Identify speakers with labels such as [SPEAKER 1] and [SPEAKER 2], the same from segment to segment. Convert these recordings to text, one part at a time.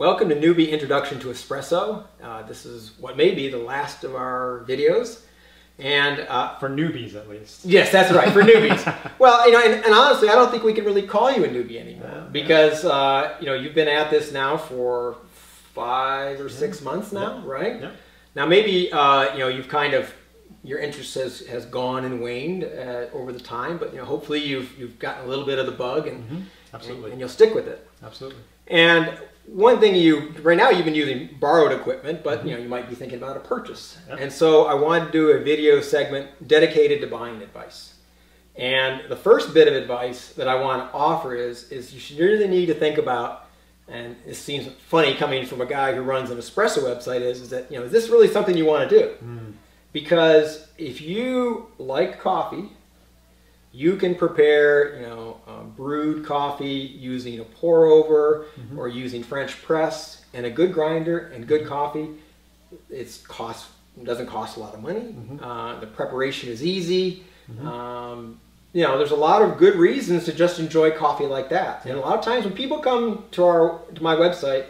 [SPEAKER 1] Welcome to Newbie Introduction to Espresso. Uh, this is what may be the last of our videos. And uh,
[SPEAKER 2] for newbies, at least.
[SPEAKER 1] Yes, that's right, for newbies. well, you know, and, and, honestly, I don't think we can really call you a newbie anymore yeah, because uh, you know you've been at this now for five or yeah. six months now, yeah. right? Now, maybe uh, you know you've kind of your interest has, has gone and waned uh, over the time, but you know hopefully you've you've gotten a little bit of the bug and mm-hmm. absolutely and, and, you'll stick with it.
[SPEAKER 2] Absolutely.
[SPEAKER 1] And one thing you right now you've been using borrowed equipment, but you know you might be thinking about a purchase. And so I wanted to do a video segment dedicated to buying advice. And the first bit of advice that I want to offer is is you should really need to think about and it seems funny coming from a guy who runs an espresso website is, is that you know is this really something you want to do mm. because if you like coffee you can prepare you know um, brewed coffee using a pour over mm-hmm. or using french press and a good grinder and good mm-hmm. coffee it's cost doesn't cost a lot of money mm-hmm. uh, the preparation is easy mm-hmm. um, you know, there's a lot of good reasons to just enjoy coffee like that. And a lot of times when people come to our to my website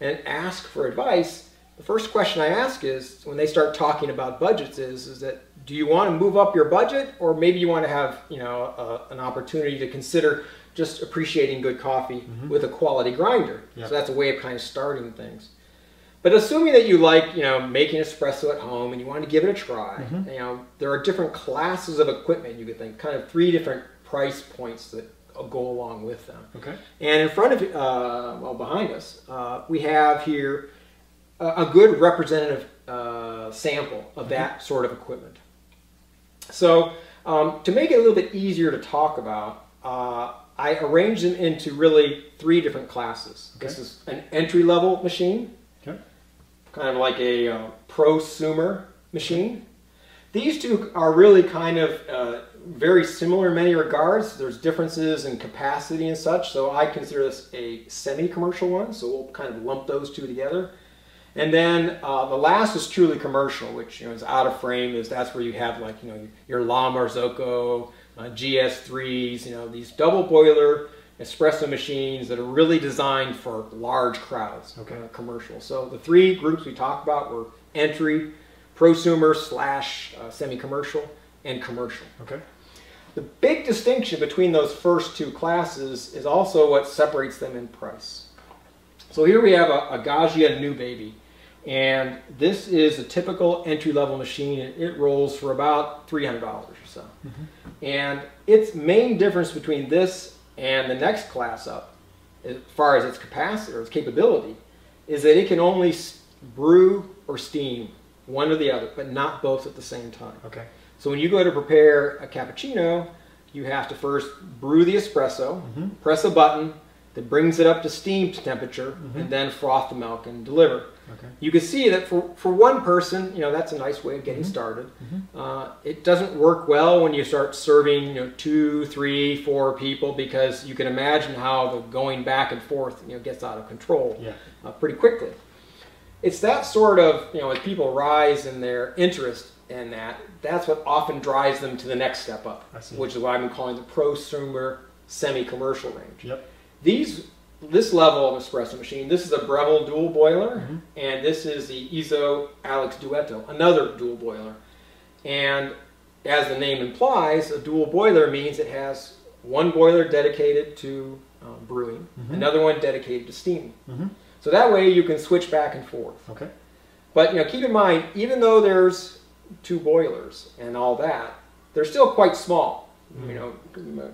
[SPEAKER 1] and ask for advice, the first question I ask is when they start talking about budgets is is that do you want to move up your budget or maybe you want to have, you know, a, an opportunity to consider just appreciating good coffee mm-hmm. with a quality grinder. So that's a way of kind of starting things. But assuming that you like, you know, making espresso at home and you want to give it a try, mm-hmm. you know, there are different classes of equipment you could think, kind of three different price points that go along with them.
[SPEAKER 2] Okay.
[SPEAKER 1] And in front of, uh, well, behind us, uh, we have here a, a good representative uh, sample of mm-hmm. that sort of equipment. So um, to make it a little bit easier to talk about, uh, I arranged them into really three different classes. Okay. This is an entry level machine kind of like a uh, prosumer machine. These two are really kind of uh, very similar in many regards. There's differences in capacity and such, so I consider this a semi-commercial one, so we'll kind of lump those two together. And then uh, the last is truly commercial, which you know is out of frame. Is that's where you have like you know your La Marzocco, uh, GS3s, you know these double boiler espresso machines that are really designed for large crowds, okay. Uh, commercial. So the three groups we talked about were entry, prosumer slash uh, semi-commercial, and commercial.
[SPEAKER 2] Okay.
[SPEAKER 1] The big distinction between those first two classes is also what separates them in price. So here we have a, a Gaggia New Baby. And this is a typical entry-level machine. and It rolls for about $300 or so. Mm -hmm. And its main difference between this and the next class up, as far as its capacity or its capability, is that it can only brew or steam one or the other, but not both at the same time.
[SPEAKER 2] Okay.
[SPEAKER 1] So when you go to prepare a cappuccino, you have to first brew the espresso, mm -hmm. press a button that brings it up to steam temperature, mm -hmm. and then froth the milk and deliver. Okay. You can see that for, for one person, you know, that's a nice way of getting mm -hmm. started. Mm -hmm. uh, it doesn't work well when you start serving, you know, two, three, four people because you can imagine how the going back and forth, you know, gets out of control
[SPEAKER 2] yeah.
[SPEAKER 1] uh, pretty quickly. It's that sort of, you know, as people rise in their interest in that, that's what often drives them to the next step up, which is what I've been calling the prosumer semi-commercial range.
[SPEAKER 2] Yep.
[SPEAKER 1] These this level of espresso machine, this is a Breville dual boiler, mm -hmm. and this is the Izzo Alex Duetto, another dual boiler. And as the name implies, a dual boiler means it has one boiler dedicated to um, brewing, mm -hmm. another one dedicated to steaming. Mm -hmm. So that way you can switch back and forth.
[SPEAKER 2] Okay.
[SPEAKER 1] But you know, keep in mind, even though there's two boilers and all that, they're still quite small you know,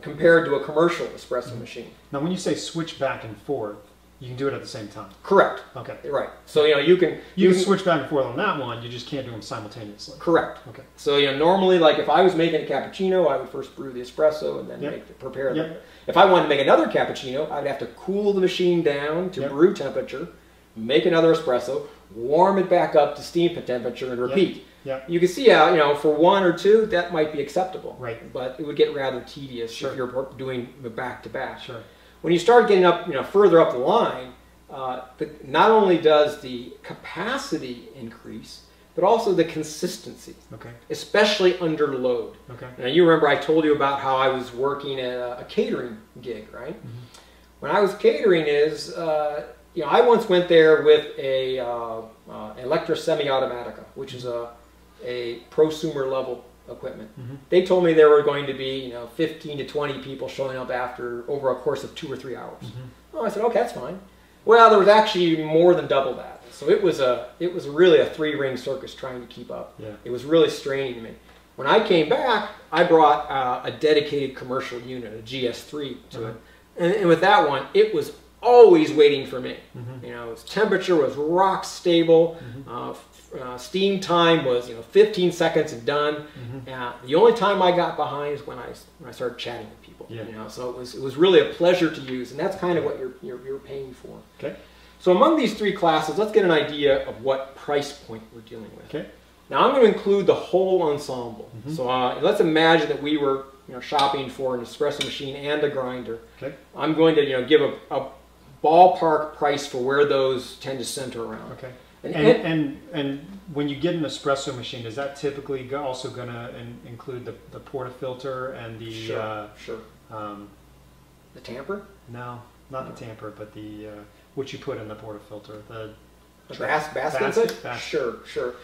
[SPEAKER 1] compared to a commercial espresso mm-hmm. machine.
[SPEAKER 2] Now, when you say switch back and forth, you can do it at the same time.
[SPEAKER 1] Correct.
[SPEAKER 2] Okay.
[SPEAKER 1] Right. So you know you can
[SPEAKER 2] you, you can, switch back and forth on that one. You just can't do them simultaneously.
[SPEAKER 1] Correct.
[SPEAKER 2] Okay.
[SPEAKER 1] So you know normally like if I was making a cappuccino, I would first brew the espresso and then yep. make the, prepare yep. them. If I wanted to make another cappuccino, I'd have to cool the machine down to yep. brew temperature, make another espresso, warm it back up to steam temperature, and repeat.
[SPEAKER 2] Yeah.
[SPEAKER 1] You can see how, you know, for one or two, that might be acceptable.
[SPEAKER 2] Right.
[SPEAKER 1] But it would get rather tedious sure. if you're doing the back to back.
[SPEAKER 2] Sure.
[SPEAKER 1] When you start getting up, you know, further up the line, uh, the, not only does the capacity increase, but also the consistency.
[SPEAKER 2] Okay.
[SPEAKER 1] Especially under load.
[SPEAKER 2] Okay.
[SPEAKER 1] Now you remember I told you about how I was working at a, a catering gig, right? Mm -hmm. When I was catering is, uh, you know, I once went there with a uh, uh, Elektra Semi-Automatica, which is a a prosumer level equipment.
[SPEAKER 2] Mhm.
[SPEAKER 1] They told me there were going to be you know 15 to 20 people showing up after over a course of two or three hours. Oh, I said, okay, that's fine. Well, there was actually more than double that. So it was a it was really a three ring circus trying to keep up.
[SPEAKER 2] Yeah.
[SPEAKER 1] It was really straining to me. When I came back, I brought uh, a dedicated commercial unit, a GS3, to
[SPEAKER 2] Uh-huh.
[SPEAKER 1] it, and, and with that one, it was always waiting for me.
[SPEAKER 2] Mhm.
[SPEAKER 1] You know, its temperature was rock stable.
[SPEAKER 2] Mm-hmm.
[SPEAKER 1] Uh, uh, steam time was you know 15 seconds and done.
[SPEAKER 2] Mhm.
[SPEAKER 1] Uh, the only time I got behind is when I when I started chatting with people.
[SPEAKER 2] Yeah.
[SPEAKER 1] You know, so it was it was really a pleasure to use, and that's kind of what you're you're, you're paying for.
[SPEAKER 2] Okay.
[SPEAKER 1] So among these three classes, let's get an idea of what price point we're dealing with.
[SPEAKER 2] Okay.
[SPEAKER 1] Now I'm going to include the whole ensemble.
[SPEAKER 2] Mhm.
[SPEAKER 1] So uh, let's imagine that we were you know, shopping for an espresso machine and a grinder.
[SPEAKER 2] Okay.
[SPEAKER 1] I'm going to you know give a, a ballpark price for where those tend to center around.
[SPEAKER 2] Okay.
[SPEAKER 1] And-
[SPEAKER 2] And,
[SPEAKER 1] and-
[SPEAKER 2] and when you get an espresso machine, is that typically also going to include the, the portafilter and the
[SPEAKER 1] Sure,
[SPEAKER 2] uh,
[SPEAKER 1] sure.
[SPEAKER 2] um,
[SPEAKER 1] The tamper,
[SPEAKER 2] no, not the tamper, but the uh, what you put in the portafilter, the
[SPEAKER 1] the bas- basket,
[SPEAKER 2] Basket, basket.
[SPEAKER 1] Sure, sure.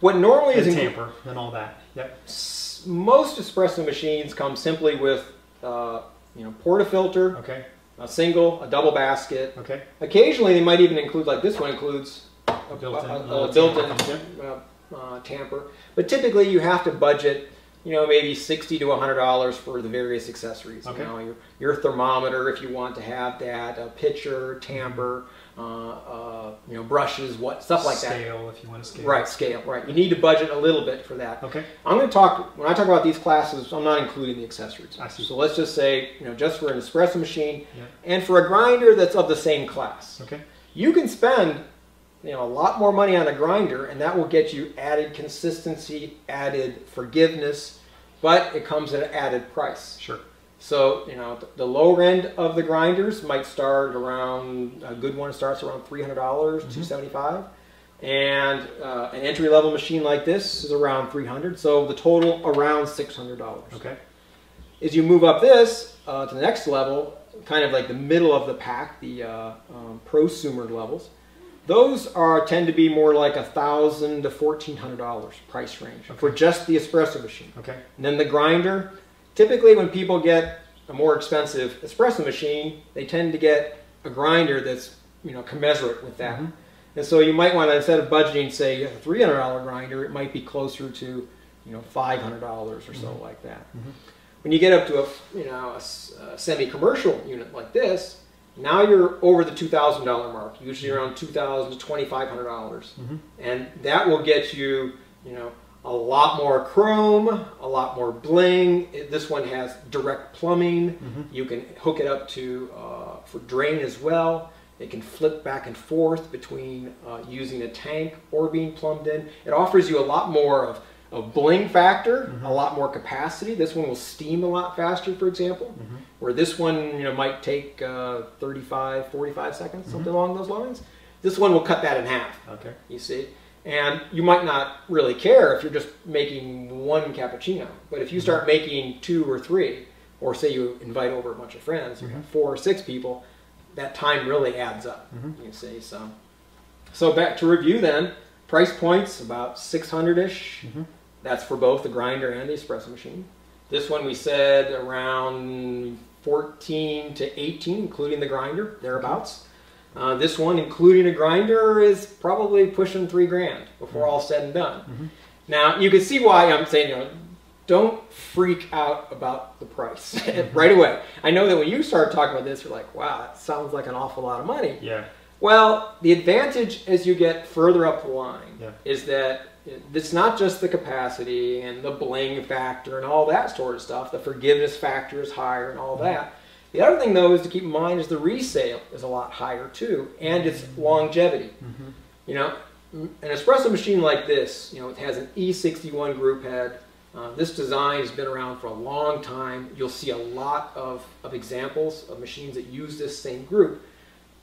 [SPEAKER 1] What normally is
[SPEAKER 2] and
[SPEAKER 1] in,
[SPEAKER 2] tamper and all that. Yep.
[SPEAKER 1] s- most espresso machines come simply with uh, you know portafilter,
[SPEAKER 2] Okay.
[SPEAKER 1] A single, a double basket.
[SPEAKER 2] Okay.
[SPEAKER 1] Occasionally, they might even include like this one includes a,
[SPEAKER 2] built-in
[SPEAKER 1] a- a- a built-in
[SPEAKER 2] tamper.
[SPEAKER 1] uh, uh, tamper. But typically, you have to budget, you know, maybe sixty to hundred dollars for the various accessories.
[SPEAKER 2] Okay.
[SPEAKER 1] You know, your, your thermometer if you want to have that, a pitcher, tamper, uh, uh, you know, brushes, what stuff like that.
[SPEAKER 2] Scale, if you want to scale.
[SPEAKER 1] Right, scale. Right, you need to budget a little bit for that.
[SPEAKER 2] Okay.
[SPEAKER 1] I'm going to talk when I talk about these classes. I'm not including the accessories.
[SPEAKER 2] I see.
[SPEAKER 1] So let's just say, you know, just for an espresso machine
[SPEAKER 2] Yeah.
[SPEAKER 1] and for a grinder that's of the same class.
[SPEAKER 2] Okay.
[SPEAKER 1] You can spend, you know, a lot more money on a grinder, and that will get you added consistency, added forgiveness, but it comes at an added price.
[SPEAKER 2] Sure.
[SPEAKER 1] So, you know, the lower end of the grinders might start around, a good one starts around $300, dollars
[SPEAKER 2] Mhm.
[SPEAKER 1] 275 And uh, an entry level machine like this is around 300 So the total around $600.
[SPEAKER 2] Okay.
[SPEAKER 1] As you move up this uh, to the next level, kind of like the middle of the pack, the uh, um, prosumer levels, those are tend to be more like a thousand to fourteen hundred dollars price range for just the espresso machine.
[SPEAKER 2] Okay.
[SPEAKER 1] And then the grinder, typically when people get a more expensive espresso machine, they tend to get a grinder that's you know commensurate with that.
[SPEAKER 2] Mhm.
[SPEAKER 1] And so you might want to instead of budgeting say a three hundred dollar grinder, it might be closer to you know five hundred dollars or so
[SPEAKER 2] Mhm.
[SPEAKER 1] like that.
[SPEAKER 2] Mhm.
[SPEAKER 1] When you get up to a you know a, a semi-commercial unit like this, now you're over the two thousand dollar mark, usually around 2,000 to twenty five hundred dollars,
[SPEAKER 2] Mhm.
[SPEAKER 1] and that will get you you know a lot more chrome, a lot more bling. It- This one has direct plumbing.
[SPEAKER 2] Mhm.
[SPEAKER 1] You can hook it up to uh, for drain as well. It can flip back and forth between uh, using a tank or being plumbed in. It offers you a lot more of a bling factor,
[SPEAKER 2] Mhm.
[SPEAKER 1] a lot more capacity. This one will steam a lot faster, for example,
[SPEAKER 2] Mhm.
[SPEAKER 1] where this one you know might take uh, 35, 45 seconds, something
[SPEAKER 2] Mhm.
[SPEAKER 1] along those lines. This one will cut that in half
[SPEAKER 2] Okay.
[SPEAKER 1] you see. And you might not really care if you're just making one cappuccino, but if you start making two or three, or say you invite over a bunch of friends, you have
[SPEAKER 2] Mhm.
[SPEAKER 1] four or six people, that time really adds up.
[SPEAKER 2] Mhm.
[SPEAKER 1] You see, so so back to review then. Price points about 600 ish.
[SPEAKER 2] Mhm.
[SPEAKER 1] That's for both the grinder and the espresso machine. This one we said around 14 to 18, including the grinder, thereabouts. Uh, this one, including a grinder, is probably pushing three grand before all said and done.
[SPEAKER 2] Mhm.
[SPEAKER 1] Now, you can see why I'm saying, you know, don't freak out about the price right away. I know that when you start talking about this, you're like, wow, that sounds like an awful lot of money.
[SPEAKER 2] Yeah.
[SPEAKER 1] Well, the advantage as you get further up the line
[SPEAKER 2] Yeah.
[SPEAKER 1] is that it's not just the capacity and the bling factor and all that sort of stuff. The forgiveness factor is higher and all that. The other thing, though, is to keep in mind is the resale is a lot higher too, and its longevity.
[SPEAKER 2] Mhm.
[SPEAKER 1] You know, an espresso machine like this, you know, it has an E61 group head. Uh, this design has been around for a long time. You'll see a lot of, of examples of machines that use this same group.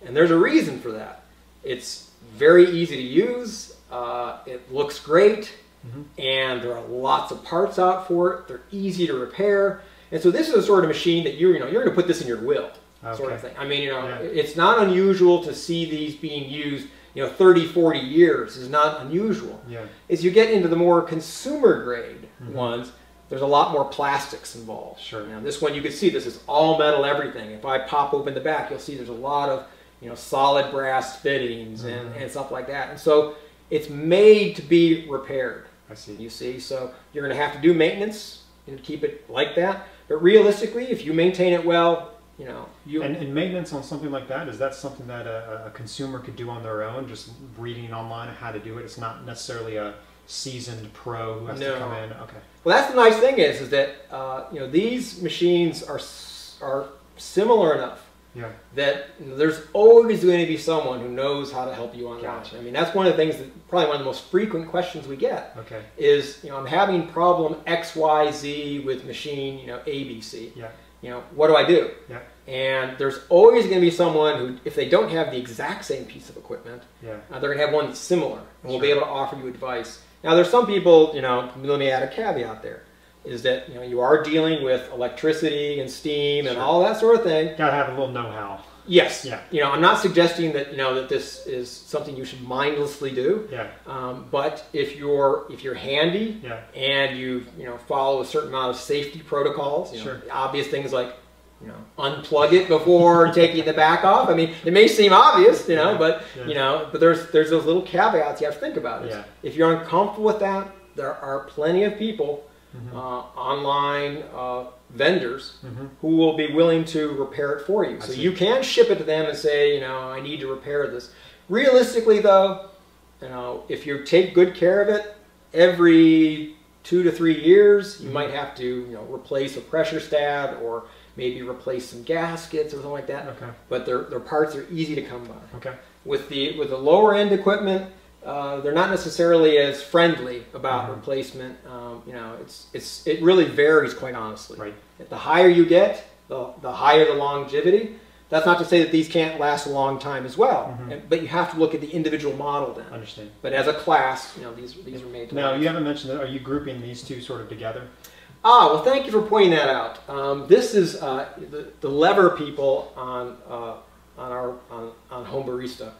[SPEAKER 1] And there's a reason for that. It's very easy to use. Uh, it looks great.
[SPEAKER 2] Mhm.
[SPEAKER 1] And there are lots of parts out for it. They're easy to repair. And so this is a sort of machine that you're, you know, you're going to put this in your will. sort of thing. I mean, you know,
[SPEAKER 2] Yeah.
[SPEAKER 1] it's not unusual to see these being used, you know, 30, 40 years is not unusual.
[SPEAKER 2] Yeah.
[SPEAKER 1] As you get into the more consumer grade
[SPEAKER 2] Mhm.
[SPEAKER 1] ones, there's a lot more plastics involved.
[SPEAKER 2] Sure.
[SPEAKER 1] Now, this one you can see this is all metal everything. If I pop open the back, you'll see there's a lot of, you know, solid brass fittings and,
[SPEAKER 2] Mhm.
[SPEAKER 1] and stuff like that. And so it's made to be repaired.
[SPEAKER 2] I see.
[SPEAKER 1] You see, so you're going to have to do maintenance and keep it like that. But realistically, if you maintain it well, you know, you
[SPEAKER 2] And, and maintenance on something like that, is that something that a, a consumer could do on their own, just reading online how to do it? It's not necessarily a seasoned pro who has
[SPEAKER 1] No.
[SPEAKER 2] to come in. Okay.
[SPEAKER 1] Well, that's the nice thing is, is that uh, you know these machines are are similar enough
[SPEAKER 2] Yeah.
[SPEAKER 1] that there's always going to be someone who knows how to help you online.
[SPEAKER 2] Gotcha.
[SPEAKER 1] I mean, that's one of the things that probably one of the most frequent questions we get
[SPEAKER 2] Okay.
[SPEAKER 1] is, you know, I'm having problem X, Y, Z with machine, you know, ABC.
[SPEAKER 2] Yeah.
[SPEAKER 1] You know, what do I do?
[SPEAKER 2] Yeah.
[SPEAKER 1] And there's always going to be someone who, if they don't have the exact same piece of equipment,
[SPEAKER 2] Yeah.
[SPEAKER 1] uh, they're going to have one that's similar, and we'll be able to offer you advice. Now, there's some people, you know, let me add a caveat there, is that you know you are dealing with electricity and steam and
[SPEAKER 2] Sure.
[SPEAKER 1] all that sort of thing.
[SPEAKER 2] Gotta have a little know-how.
[SPEAKER 1] Yes.
[SPEAKER 2] Yeah.
[SPEAKER 1] You know, I'm not suggesting that you know that this is something you should mindlessly do,
[SPEAKER 2] Yeah.
[SPEAKER 1] um, but if you're if you're handy
[SPEAKER 2] Yeah.
[SPEAKER 1] and you you know follow a certain amount of safety protocols, you know,
[SPEAKER 2] Sure.
[SPEAKER 1] obvious things like you know unplug it before taking the back off. I mean, it may seem obvious, you know,
[SPEAKER 2] Yeah.
[SPEAKER 1] but
[SPEAKER 2] Yeah.
[SPEAKER 1] you know, but there's there's those little caveats you have to think about. It.
[SPEAKER 2] Yeah.
[SPEAKER 1] If you're uncomfortable with that, there are plenty of people,
[SPEAKER 2] Mhm.
[SPEAKER 1] uh, online uh, vendors,
[SPEAKER 2] Mhm.
[SPEAKER 1] who will be willing to repair it for you.
[SPEAKER 2] I
[SPEAKER 1] So
[SPEAKER 2] see.
[SPEAKER 1] you can ship it to them and say, you know, I need to repair this. Realistically, though, you know, if you take good care of it, every two to three years, you
[SPEAKER 2] Mhm.
[SPEAKER 1] might have to, you know, replace a pressurestat or maybe replace some gaskets or something like that.
[SPEAKER 2] Okay.
[SPEAKER 1] But their their parts are easy to come by.
[SPEAKER 2] Okay.
[SPEAKER 1] With the with the lower end equipment, uh, they're not necessarily as friendly about
[SPEAKER 2] Mhm.
[SPEAKER 1] replacement. Um, you know, it's it's it really varies quite honestly.
[SPEAKER 2] Right.
[SPEAKER 1] The higher you get, the, the higher the longevity. That's not to say that these can't last a long time as well,
[SPEAKER 2] Mhm.
[SPEAKER 1] and- but you have to look at the individual model then.
[SPEAKER 2] Understand.
[SPEAKER 1] But as a class, you know, these these are made to
[SPEAKER 2] Now
[SPEAKER 1] last.
[SPEAKER 2] you haven't mentioned that. Are you grouping these two sort of together?
[SPEAKER 1] Ah, well, thank you for pointing that out. Um, this is uh, the, the lever people on uh, on our on, on Home Barista.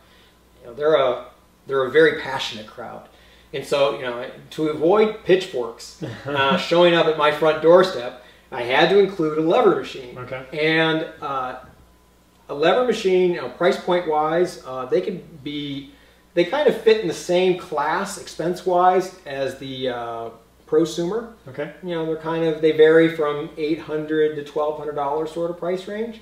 [SPEAKER 1] You know, they're a they're a very passionate crowd, and so you know to avoid pitchforks uh, showing up at my front doorstep, I had to include a lever machine.
[SPEAKER 2] Okay.
[SPEAKER 1] And uh, a lever machine, you know, price point wise, uh, they could be, they kind of fit in the same class expense wise as the uh, prosumer.
[SPEAKER 2] Okay.
[SPEAKER 1] You know, they're kind of, they vary from 800 to $1,200 sort of price range.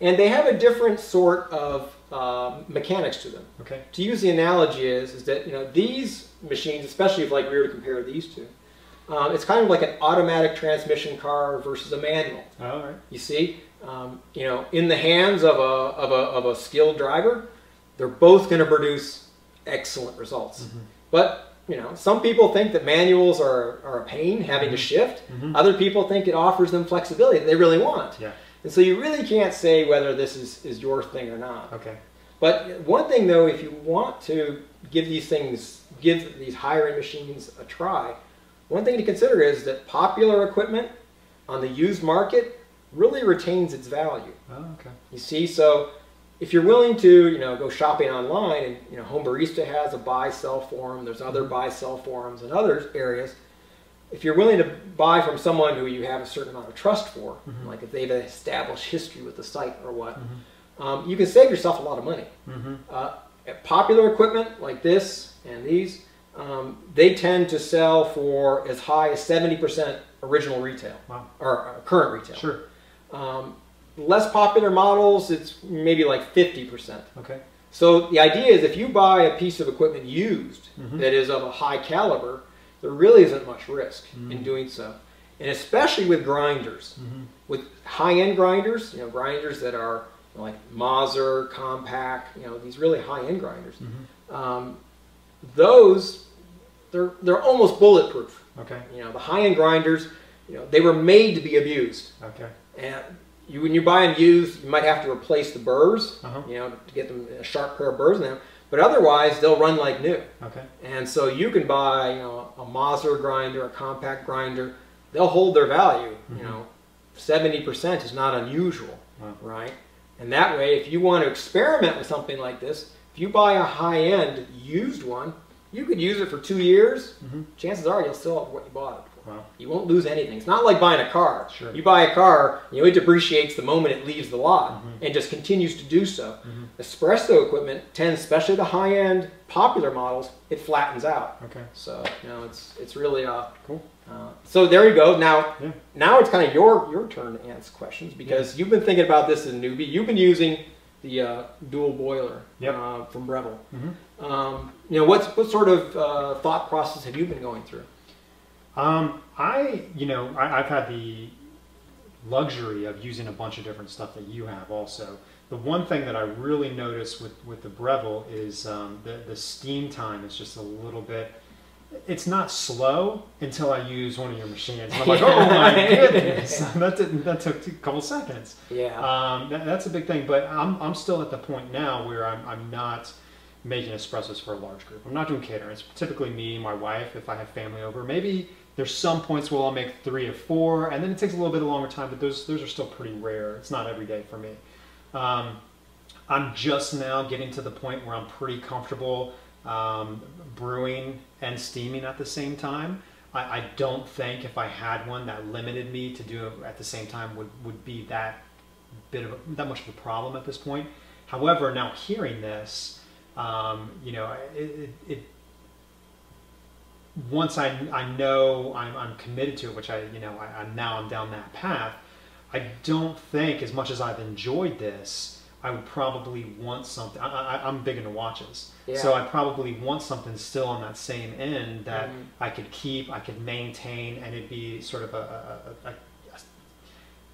[SPEAKER 1] And they have a different sort of uh, mechanics to them.
[SPEAKER 2] Okay.
[SPEAKER 1] To use the analogy is, is that, you know, these machines, especially if like we were to compare these two, um, it's kind of like an automatic transmission car versus a manual.
[SPEAKER 2] All right.
[SPEAKER 1] You see, um, you know, in the hands of a, of a, of a skilled driver, they're both going to produce excellent results.
[SPEAKER 2] Mhm.
[SPEAKER 1] But, you know, some people think that manuals are, are a pain having to shift.
[SPEAKER 2] Mhm.
[SPEAKER 1] Other people think it offers them flexibility that they really want.
[SPEAKER 2] Yeah.
[SPEAKER 1] And so you really can't say whether this is, is your thing or not.
[SPEAKER 2] Okay.
[SPEAKER 1] But one thing though, if you want to give these things, give these higher end machines a try, one thing to consider is that popular equipment on the used market really retains its value.
[SPEAKER 2] Oh, okay.
[SPEAKER 1] You see, so if you're willing to, you know, go shopping online, and you know, Home Barista has a buy sell forum. There's other mm-hmm. buy sell forums in other areas. If you're willing to buy from someone who you have a certain amount of trust for,
[SPEAKER 2] Mhm.
[SPEAKER 1] like if they've established history with the site or what,
[SPEAKER 2] Mhm.
[SPEAKER 1] um, you can save yourself a lot of money.
[SPEAKER 2] Mm-hmm.
[SPEAKER 1] Uh, popular equipment like this and these, um, they tend to sell for as high as 70% original retail
[SPEAKER 2] Wow.
[SPEAKER 1] or uh, current retail.
[SPEAKER 2] Sure.
[SPEAKER 1] Um, less popular models, it's maybe like 50%.
[SPEAKER 2] Okay.
[SPEAKER 1] So the idea is if you buy a piece of equipment used
[SPEAKER 2] Mhm.
[SPEAKER 1] that is of a high caliber, there really isn't much risk in
[SPEAKER 2] Mhm.
[SPEAKER 1] doing so. And especially with grinders.
[SPEAKER 2] Mm-hmm.
[SPEAKER 1] With high-end grinders, you know, grinders that are you know, like Mazzer, Compak, you know, these really high-end grinders.
[SPEAKER 2] Mm-hmm.
[SPEAKER 1] Um, those, they're, they're almost bulletproof.
[SPEAKER 2] Okay.
[SPEAKER 1] You know, the high-end grinders, you know, they were made to be abused.
[SPEAKER 2] Okay.
[SPEAKER 1] And you, when you buy them used, you might have to replace the burrs,
[SPEAKER 2] Uh-huh.
[SPEAKER 1] you know, to get them a sharp pair of burrs in them. But otherwise, they'll run like new.
[SPEAKER 2] Okay.
[SPEAKER 1] And so you can buy, you know, a Mazzer grinder, a Compak grinder. They'll hold their value. You
[SPEAKER 2] Mhm.
[SPEAKER 1] know, seventy percent is not unusual,
[SPEAKER 2] Wow.
[SPEAKER 1] right? And that way, if you want to experiment with something like this, if you buy a high-end used one, you could use it for two years.
[SPEAKER 2] Mhm.
[SPEAKER 1] Chances are you'll still have what you bought it for.
[SPEAKER 2] Wow.
[SPEAKER 1] You won't lose anything. It's not like buying a car.
[SPEAKER 2] Sure.
[SPEAKER 1] You buy a car, you know, it depreciates the moment it leaves the lot
[SPEAKER 2] Mhm.
[SPEAKER 1] and just continues to do so.
[SPEAKER 2] Mhm.
[SPEAKER 1] Espresso equipment tends, especially the high-end popular models, it flattens out.
[SPEAKER 2] Okay.
[SPEAKER 1] So you know, it's it's really uh,
[SPEAKER 2] Cool.
[SPEAKER 1] uh, so there you go. Now
[SPEAKER 2] Yeah.
[SPEAKER 1] now it's kind of your your turn to answer questions because you've been thinking about this as a newbie. You've been using the uh, dual boiler
[SPEAKER 2] Yep.
[SPEAKER 1] uh, from Breville.
[SPEAKER 2] Mm-hmm.
[SPEAKER 1] Um, you know, what's what sort of uh, thought process have you been going through?
[SPEAKER 2] Um, I, you know, I, I've had the luxury of using a bunch of different stuff that you have also. The one thing that I really notice with, with the Breville is um, the, the steam time is just a little bit, it's not slow until I use one of your machines. And I'm like, oh my goodness, that, didn't, that took a couple seconds.
[SPEAKER 1] Yeah.
[SPEAKER 2] Um, that, that's a big thing, but I'm, I'm still at the point now where I'm, I'm not making espressos for a large group. I'm not doing catering. It's typically me, my wife, if I have family over. Maybe there's some points where I'll make three or four, and then it takes a little bit of longer time, but those, those are still pretty rare. It's not every day for me. Um, I'm just now getting to the point where I'm pretty comfortable um, brewing and steaming at the same time. I, I don't think if I had one that limited me to do it at the same time would, would be that bit of a, that much of a problem at this point. However, now hearing this, um, you know, it, it, it once I, I know I'm, I'm committed to it, which I, you know, I, I'm now I'm down that path. I don't think, as much as I've enjoyed this, I would probably want something. I, I, I'm big into watches,
[SPEAKER 1] Yeah.
[SPEAKER 2] so I probably want something still on that same end that
[SPEAKER 1] Mhm.
[SPEAKER 2] I could keep, I could maintain, and it'd be sort of a, a, a, a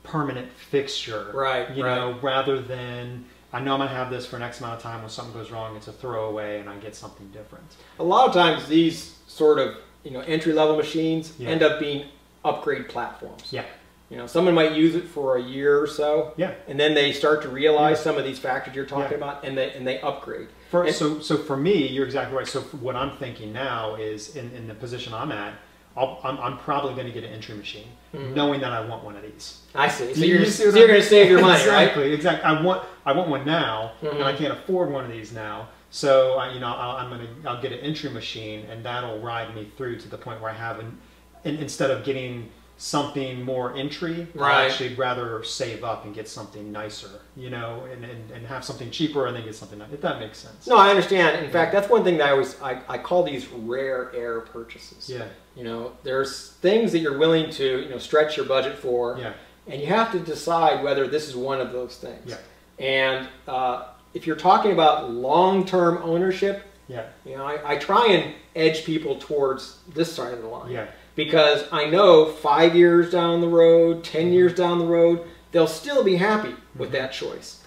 [SPEAKER 2] permanent fixture,
[SPEAKER 1] Right,
[SPEAKER 2] You
[SPEAKER 1] right.
[SPEAKER 2] know, rather than I know I'm gonna have this for an X amount of time. When something goes wrong, it's a throwaway, and I get something different.
[SPEAKER 1] A lot of times these sort of you know entry level machines
[SPEAKER 2] Yeah.
[SPEAKER 1] end up being upgrade platforms.
[SPEAKER 2] Yeah,
[SPEAKER 1] You know, someone might use it for a year or so,
[SPEAKER 2] yeah.
[SPEAKER 1] and then they start to realize
[SPEAKER 2] Yeah.
[SPEAKER 1] some of these factors you're talking
[SPEAKER 2] Yeah.
[SPEAKER 1] about, and they and they upgrade.
[SPEAKER 2] For,
[SPEAKER 1] And-
[SPEAKER 2] so, so for me, you're exactly right. So what I'm thinking now is in, in the position I'm at, I'll, I'm, I'm probably going to get an entry machine,
[SPEAKER 1] Mhm.
[SPEAKER 2] knowing that I want one of these.
[SPEAKER 1] I see. So
[SPEAKER 2] You-
[SPEAKER 1] you're,
[SPEAKER 2] you
[SPEAKER 1] so
[SPEAKER 2] see
[SPEAKER 1] you're going to save your money, right?
[SPEAKER 2] exactly, Exactly. I want I want one now, and I
[SPEAKER 1] Mhm.
[SPEAKER 2] can't afford one of these now. So I, you know, I'll, I'm gonna I'll get an entry machine, and that'll ride me through to the point where I have an, in, instead of getting something more entry,
[SPEAKER 1] Right.
[SPEAKER 2] actually rather save up and get something nicer, you know, and, and, and have something cheaper and then get something nice. If that makes sense.
[SPEAKER 1] No, I understand. In fact, that's one thing that I always I, I call these rare air purchases.
[SPEAKER 2] Yeah.
[SPEAKER 1] You know, there's things that you're willing to you know stretch your budget for,
[SPEAKER 2] Yeah.
[SPEAKER 1] and you have to decide whether this is one of those things.
[SPEAKER 2] Yeah.
[SPEAKER 1] And uh, if you're talking about long-term ownership,
[SPEAKER 2] Yeah.
[SPEAKER 1] you know, I, I try and edge people towards this side of the line.
[SPEAKER 2] Yeah.
[SPEAKER 1] Because I know five years down the road, ten years down the road, they'll still be happy with that choice.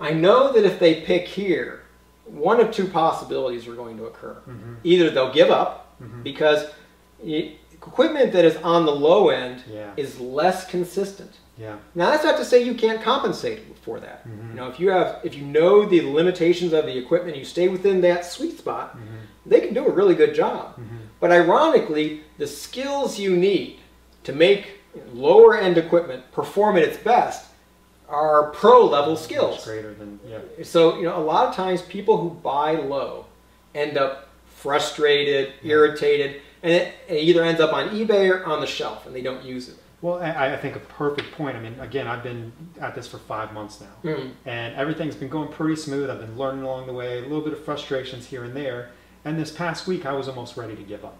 [SPEAKER 1] I know that if they pick here, one of two possibilities are going to occur.
[SPEAKER 2] Mhm.
[SPEAKER 1] Either they'll give up
[SPEAKER 2] Mhm.
[SPEAKER 1] because equipment that is on the low end
[SPEAKER 2] Yeah.
[SPEAKER 1] is less consistent.
[SPEAKER 2] Yeah.
[SPEAKER 1] Now that's not to say you can't compensate for that.
[SPEAKER 2] Mhm.
[SPEAKER 1] You know, if you have if you know the limitations of the equipment, you stay within that sweet spot,
[SPEAKER 2] Mhm.
[SPEAKER 1] they can do a really good job. But ironically, the skills you need to make lower end equipment perform at its best are pro level
[SPEAKER 2] Much
[SPEAKER 1] skills.
[SPEAKER 2] greater than yeah.
[SPEAKER 1] So, you know, a lot of times people who buy low end up frustrated,
[SPEAKER 2] Yeah.
[SPEAKER 1] irritated, and it, it either ends up on eBay or on the shelf and they don't use it.
[SPEAKER 2] Well, I, I think a perfect point. I mean, again, I've been at this for five months now,
[SPEAKER 1] Mm.
[SPEAKER 2] and everything's been going pretty smooth. I've been learning along the way, a little bit of frustrations here and there. And this past week, I was almost ready to give up.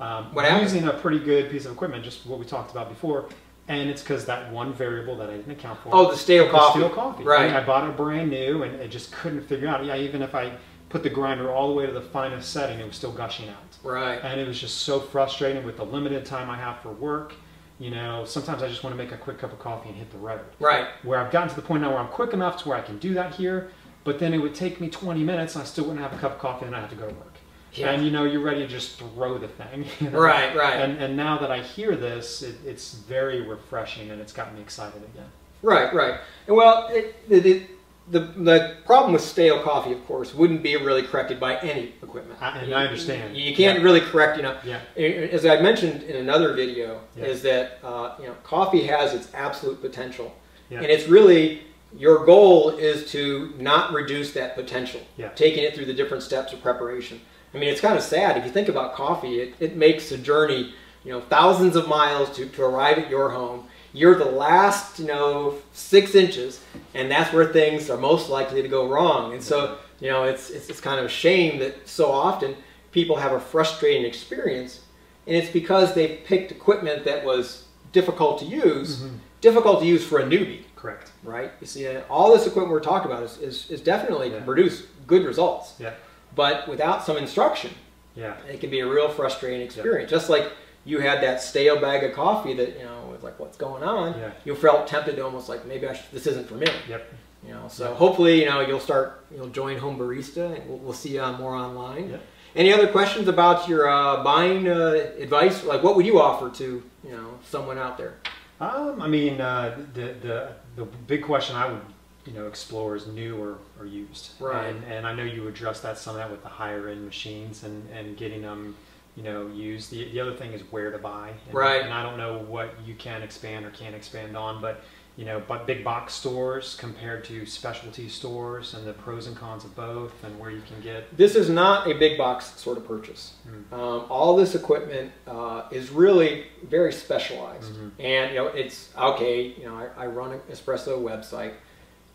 [SPEAKER 2] Um,
[SPEAKER 1] What happened?
[SPEAKER 2] using a pretty good piece of equipment, just what we talked about before, and it's because that one variable that I didn't account for.
[SPEAKER 1] Oh, the stale
[SPEAKER 2] the
[SPEAKER 1] coffee.
[SPEAKER 2] Stale coffee.
[SPEAKER 1] Right.
[SPEAKER 2] I, I bought it brand new, and I just couldn't figure out. Yeah, even if I put the grinder all the way to the finest setting, it was still gushing out
[SPEAKER 1] Right.
[SPEAKER 2] and it was just so frustrating with the limited time I have for work. You know, sometimes I just want to make a quick cup of coffee and hit the road.
[SPEAKER 1] Right.
[SPEAKER 2] Where I've gotten to the point now where I'm quick enough to where I can do that here, but then it would take me 20 minutes and I still wouldn't have a cup of coffee and I have to go to work.
[SPEAKER 1] Yeah.
[SPEAKER 2] And you know, you're ready to just throw the thing. you know?
[SPEAKER 1] Right, right.
[SPEAKER 2] And, and now that I hear this, it, it's very refreshing and it's got me excited again.
[SPEAKER 1] Right, right. And well, it, it, the the problem with stale coffee, of course, wouldn't be really corrected by any equipment.
[SPEAKER 2] I- and
[SPEAKER 1] You-
[SPEAKER 2] I understand.
[SPEAKER 1] You, can't
[SPEAKER 2] Yeah.
[SPEAKER 1] really correct, you know.
[SPEAKER 2] Yeah.
[SPEAKER 1] As I mentioned in another video,
[SPEAKER 2] Yeah.
[SPEAKER 1] is that uh, you know coffee has its absolute potential,
[SPEAKER 2] Yeah.
[SPEAKER 1] and it's really your goal is to not reduce that potential,
[SPEAKER 2] Yeah.
[SPEAKER 1] taking it through the different steps of preparation. I mean, it's kind of sad if you think about coffee. It, it makes a journey, you know, thousands of miles to, to arrive at your home. You're the last, you know, six inches, and that's where things are most likely to go wrong. And so, you know, it's, it's, it's kind of a shame that so often people have a frustrating experience, and it's because they picked equipment that was difficult to use,
[SPEAKER 2] Mhm.
[SPEAKER 1] difficult to use for a newbie
[SPEAKER 2] Correct.
[SPEAKER 1] right? You see, all this equipment we're talking about is, is, is definitely
[SPEAKER 2] Yeah.
[SPEAKER 1] can produce good results,
[SPEAKER 2] Yeah.
[SPEAKER 1] But without some instruction,
[SPEAKER 2] Yeah.
[SPEAKER 1] it can be a real frustrating experience. Just like you had that stale bag of coffee that you know was like, what's going on?
[SPEAKER 2] Yeah.
[SPEAKER 1] You felt tempted to almost like maybe I should, this isn't for me.
[SPEAKER 2] Yep.
[SPEAKER 1] You know, so
[SPEAKER 2] Yeah.
[SPEAKER 1] hopefully you know you'll start you'll join Home Barista. And we'll, we'll see you more online.
[SPEAKER 2] Yeah.
[SPEAKER 1] Any other questions about your uh, buying uh, advice? Like, what would you offer to you know someone out there?
[SPEAKER 2] Um, I mean, uh, the, the the big question I would you know explore is new or, or used.
[SPEAKER 1] Right.
[SPEAKER 2] And, and I know you addressed that some of that with the higher end machines and, and getting them you know used. The, the other thing is where to buy. And,
[SPEAKER 1] Right.
[SPEAKER 2] And I don't know what you can expand or can't expand on, but you know, but big box stores compared to specialty stores and the pros and cons of both and where you can get.
[SPEAKER 1] This is not a big box sort of purchase.
[SPEAKER 2] Mm.
[SPEAKER 1] Um, all this equipment uh, is really very specialized,
[SPEAKER 2] Mhm.
[SPEAKER 1] and you know it's okay. You know, I, I run an espresso website.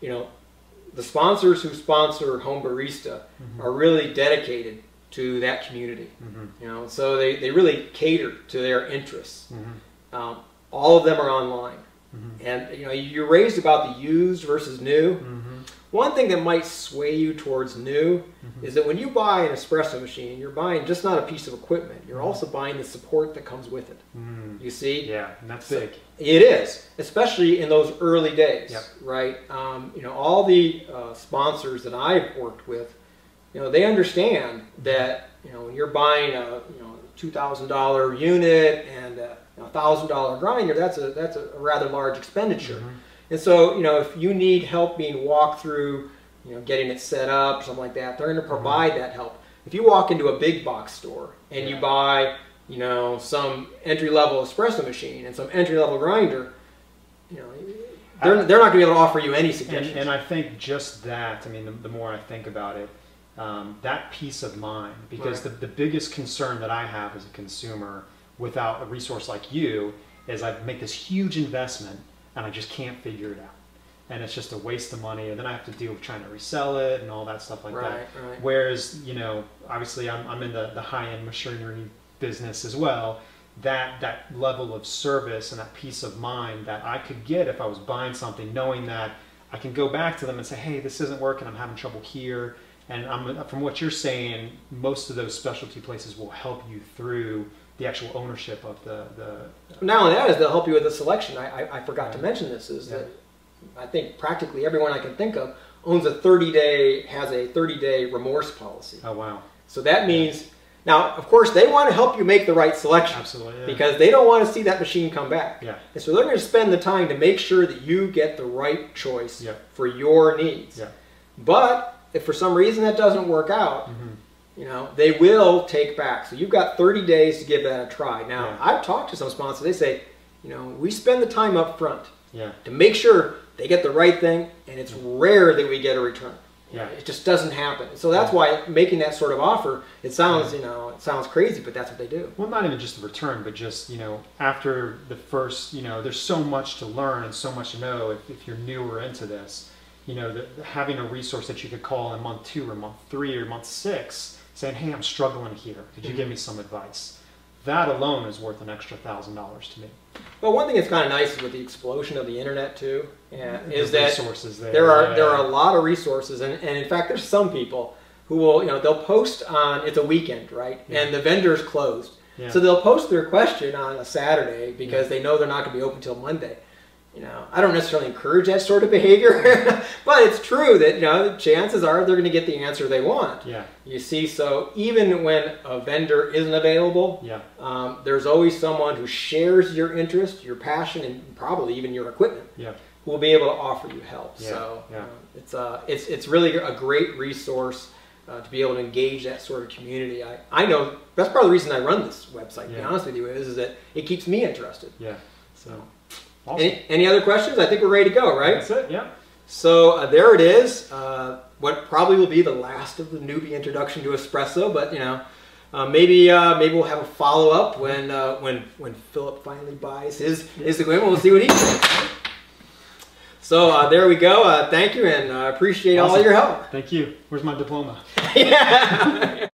[SPEAKER 1] You know, the sponsors who sponsor Home Barista
[SPEAKER 2] Mhm.
[SPEAKER 1] are really dedicated to that community.
[SPEAKER 2] Mhm.
[SPEAKER 1] You know, so they, they really cater to their interests.
[SPEAKER 2] Mhm.
[SPEAKER 1] Um, all of them are online,
[SPEAKER 2] Mhm.
[SPEAKER 1] and you know you're raised about the used versus new. One thing that might sway you towards new
[SPEAKER 2] Mhm.
[SPEAKER 1] is that when you buy an espresso machine, you're buying just not a piece of equipment, you're
[SPEAKER 2] Mhm.
[SPEAKER 1] also buying the support that comes with it.
[SPEAKER 2] Mm.
[SPEAKER 1] You see?
[SPEAKER 2] Yeah, and that's
[SPEAKER 1] So-
[SPEAKER 2] big.
[SPEAKER 1] It is, especially in those early days,
[SPEAKER 2] Yep.
[SPEAKER 1] right? Um, you know, all the uh, sponsors that I've worked with, you know, they understand that you know when you're buying a you know two thousand dollar unit and a thousand dollar grinder, that's a that's a rather large expenditure.
[SPEAKER 2] Mhm.
[SPEAKER 1] And so, you know, if you need help being walked through, you know, getting it set up, something like that, they're going to provide that help. If you walk into a big box store and you buy, you know, some entry level espresso machine and some entry level grinder, you know, they're, they're not going to be able to offer you any
[SPEAKER 2] And,
[SPEAKER 1] suggestions.
[SPEAKER 2] and I think just that, I mean, the, the more I think about it, um, that peace of mind, because
[SPEAKER 1] Right.
[SPEAKER 2] the, the biggest concern that I have as a consumer without a resource like you is I make this huge investment and I just can't figure it out. And it's just a waste of money, and then I have to deal with trying to resell it and all that stuff like that.
[SPEAKER 1] right, right.
[SPEAKER 2] Whereas, you know, obviously I'm, I'm in the, the high end machinery business as well. That that level of service and that peace of mind that I could get if I was buying something, knowing that I can go back to them and say, hey, this isn't working, I'm having trouble here. And I'm, from what you're saying, most of those specialty places will help you through the actual ownership of the, the
[SPEAKER 1] Not only that is they'll help you with the selection. I, I, I forgot to mention this is
[SPEAKER 2] Yeah.
[SPEAKER 1] that I think practically everyone I can think of owns a 30 day has a 30 day remorse policy.
[SPEAKER 2] oh wow,
[SPEAKER 1] So that means now, of course, they want to help you make the right selection
[SPEAKER 2] absolutely, yeah.
[SPEAKER 1] because they don't want to see that machine come back.
[SPEAKER 2] yeah,
[SPEAKER 1] And so they're going to spend the time to make sure that you get the right choice
[SPEAKER 2] Yeah.
[SPEAKER 1] for your needs.
[SPEAKER 2] yeah,
[SPEAKER 1] But if for some reason that doesn't work out,
[SPEAKER 2] Mhm.
[SPEAKER 1] You know, they will take back. So you've got 30 days to give that a try. Now,
[SPEAKER 2] Yeah.
[SPEAKER 1] I've talked to some sponsors. They say, you know, we spend the time up front
[SPEAKER 2] yeah,
[SPEAKER 1] to make sure they get the right thing, and it's rare that we get a return.
[SPEAKER 2] yeah.
[SPEAKER 1] It just doesn't happen. So that's why making that sort of offer, it sounds, you know, it sounds crazy, but that's what they do.
[SPEAKER 2] Well, not even just the return, but just you know, after the first, you know, there's so much to learn and so much to know if, if you're newer into this. You know, the, having a resource that you could call in month two or month three or month six, saying, "Hey, I'm struggling here. Could you give me some advice?" That alone is worth an extra thousand dollars to me.
[SPEAKER 1] But one thing that's kind of nice is with the explosion of the internet too, yeah, is
[SPEAKER 2] The
[SPEAKER 1] that
[SPEAKER 2] there.
[SPEAKER 1] there are
[SPEAKER 2] yeah.
[SPEAKER 1] there are a lot of resources, and, and in fact, there's some people who will, you know, they'll post on it's a weekend, right,
[SPEAKER 2] Yeah.
[SPEAKER 1] and the vendor's closed,
[SPEAKER 2] Yeah.
[SPEAKER 1] so they'll post their question on a Saturday because they know they're not going to be open till Monday. You know, I don't necessarily encourage that sort of behavior, but it's true that you know the chances are they're going to get the answer they want.
[SPEAKER 2] yeah,
[SPEAKER 1] You see, so even when a vendor isn't available,
[SPEAKER 2] yeah,
[SPEAKER 1] um, there's always someone who shares your interest, your passion, and probably even your equipment
[SPEAKER 2] yeah,
[SPEAKER 1] who will be able to offer you help.
[SPEAKER 2] Yeah,
[SPEAKER 1] so
[SPEAKER 2] yeah.
[SPEAKER 1] uh, it's uh, it's it's really a great resource uh, to be able to engage that sort of community. I, I know that's part of the reason I run this website. To be honest with you, is, is that it keeps me interested.
[SPEAKER 2] yeah.
[SPEAKER 1] So,
[SPEAKER 2] Awesome.
[SPEAKER 1] any, any other questions? I think we're ready to go, right?
[SPEAKER 2] That's it. Yeah.
[SPEAKER 1] So uh, there it is. Uh, what probably will be the last of the newbie introduction to espresso, but you know, uh, maybe uh, maybe we'll have a follow up when uh, when when Philip finally buys his his equipment. We'll see what he thinks. So uh, there we go. thank you, and I appreciate awesome. all your help.
[SPEAKER 2] Thank you. Where's my diploma?
[SPEAKER 1] yeah.